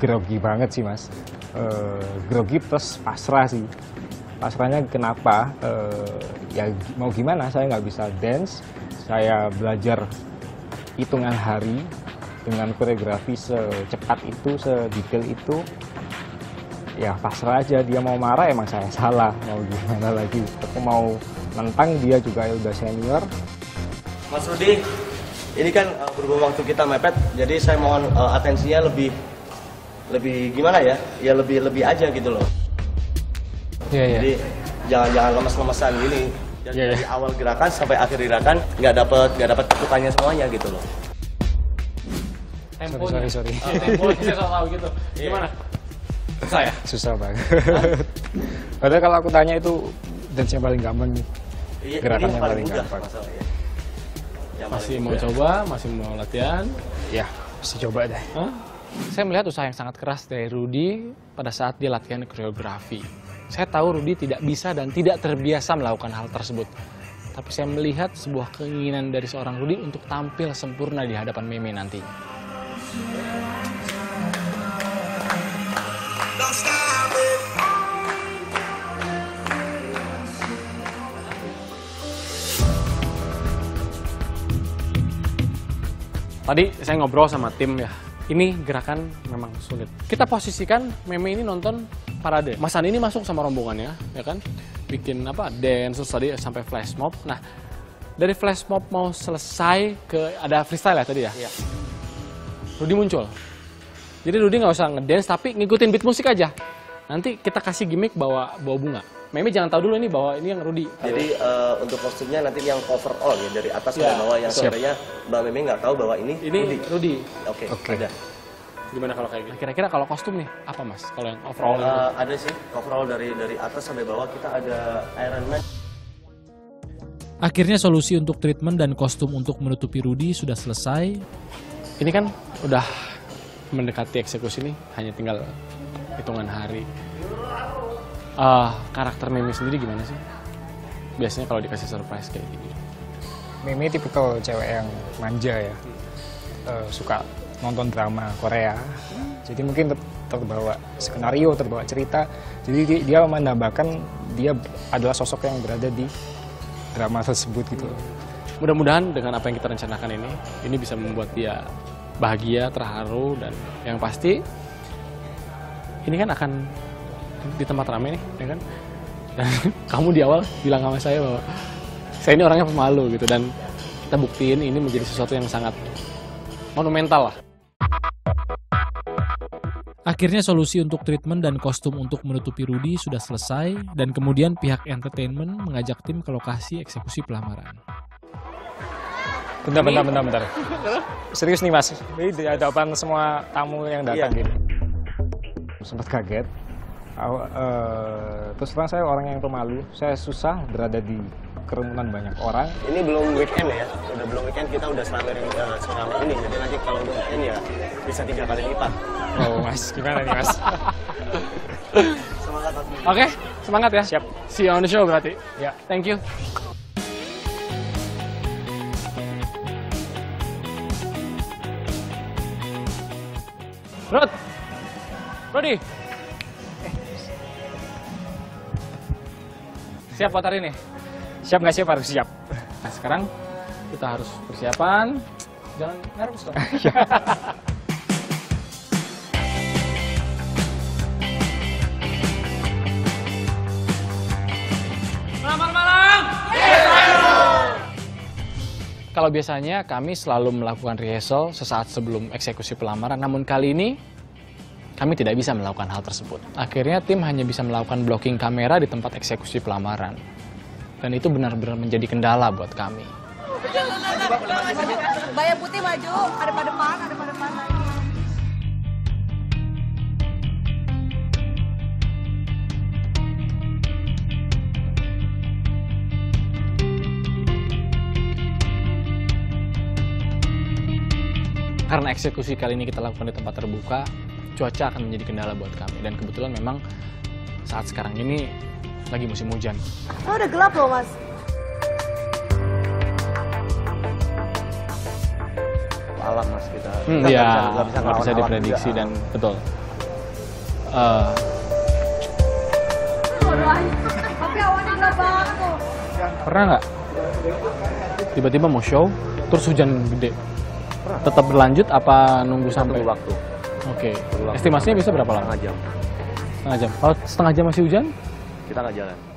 grogi banget sih mas. Eh, grogi plus pasrah sih. Pasrahnya kenapa? Eh, ya mau gimana? Saya nggak bisa dance. Saya belajar hitungan hari dengan koreografi secepat itu, sedetail itu. Ya pasrah aja. Dia mau marah emang saya salah. Mau gimana lagi? Aku mau nentang dia juga udah senior. Mas Rudi, ini kan uh, berhubung waktu kita mepet, jadi saya mohon uh, atensinya lebih lebih gimana ya? Ya lebih lebih aja gitu loh. Iya Jadi jangan jangan lemes-lemesan gini. Dari, Iya, iya. dari awal gerakan sampai akhir gerakan nggak dapet nggak dapet ketukannya semuanya gitu loh. Temponya. Sorry, sorry, sorry. Oh, temponya saya selalu tahu gitu. Gimana? Saya. susah banget. Padahal kalau aku tanya itu dance yang paling gampang nih. Iya, Gerakan yang paling mudah gampang. Masih paling mau mudah. coba, masih mau latihan. Ya, mesti coba deh. Hah? Saya melihat usaha yang sangat keras dari Rudy pada saat dia latihan koreografi. Saya tahu Rudy tidak bisa dan tidak terbiasa melakukan hal tersebut. Tapi saya melihat sebuah keinginan dari seorang Rudy untuk tampil sempurna di hadapan Meme nanti. Tadi saya ngobrol sama tim ya. Ini gerakan memang sulit. Kita posisikan meme ini nonton parade. Mas Andi ini masuk sama rombongannya, ya kan? Bikin apa? Dance terus tadi sampai flash mob. Nah, dari flash mob mau selesai ke ada freestyle ya tadi ya? Iya. Rudy muncul. Jadi Rudy nggak usah ngedance tapi ngikutin beat musik aja. Nanti kita kasih gimmick bawa bawa bunga. Meme jangan tahu dulu ini bahwa ini yang Rudy. Jadi uh, untuk kostumnya nanti yang cover all ya dari atas Ya, sampai bawah yang sebenarnya Mbak Meme nggak tahu bahwa ini Ini Rudy. Rudy. Oke, Oke. ada. Gimana kalau kayak gitu? Kira-kira kalau kostum nih apa mas? Kalau yang overall? Uh, ada sih overall dari dari atas sampai bawah kita ada Iron Man. Akhirnya solusi untuk treatment dan kostum untuk menutupi Rudy sudah selesai. Ini kan udah mendekati eksekusi nih, hanya tinggal hitungan hari. Ah, karakter Mimi sendiri gimana sih? Biasanya kalau dikasih surprise kayak gini. Mimi tipikal cewek yang manja ya. Eh, suka nonton drama Korea. Jadi mungkin ter- terbawa skenario, terbawa cerita. Jadi di- dia menambahkan dia adalah sosok yang berada di drama tersebut gitu. Mudah-mudahan dengan apa yang kita rencanakan ini, ini bisa membuat dia bahagia, terharu, dan yang pasti ini kan akan di tempat ramai nih, ya kan? Dan kamu di awal bilang sama saya bahwa saya ini orangnya pemalu gitu dan kita buktiin ini menjadi sesuatu yang sangat monumental lah. Akhirnya solusi untuk treatment dan kostum untuk menutupi Rudy sudah selesai dan kemudian pihak entertainment mengajak tim ke lokasi eksekusi pelamaran. Bentar, bentar, bentar, bentar. Serius nih mas, ini di hadapan semua tamu yang datang Iya. gitu. Sempat kaget. Aw- eh, terus terang saya orang yang pemalu. Saya susah berada di kerumunan banyak orang. Ini belum weekend ya, udah belum weekend kita udah seramai uh, seramai ini. Jadi nanti kalau udah weekend ya bisa tiga kali lipat. Oh mas, gimana nih mas? Semangat Mas. Oke, semangat ya. Siap. See you on the show berarti. Ya. Thank you. Rod. Rodi. Siap buat hari ini? Siap nggak siap harus siap. Nah, sekarang kita harus persiapan. Jangan nervous dong. Selamat malam. Kalau biasanya kami selalu melakukan rehearsal sesaat sebelum eksekusi pelamaran, namun kali ini kami tidak bisa melakukan hal tersebut. Akhirnya tim hanya bisa melakukan blocking kamera di tempat eksekusi pelamaran. Dan itu benar-benar menjadi kendala buat kami. Bayang putih maju, ada pada depan, ada pada depan lagi. Karena eksekusi kali ini kita lakukan di tempat terbuka, cuaca akan menjadi kendala buat kami. Dan kebetulan memang saat sekarang ini lagi musim hujan. Oh, udah gelap loh, Mas. Alam mas kita. Hmm, Kita iya, nggak bisa- bisa bisa diprediksi juga. dan betul. Eh, Tapi awannya gelap banget tuh. pernah nggak tiba-tiba mau show terus hujan gede? Tetap berlanjut apa nunggu sampai? Waktu. Oke. waktu. Estimasinya bisa berapa lama? Setengah jam. Setengah jam. Kalau setengah jam masih hujan? Kita nggak jalan.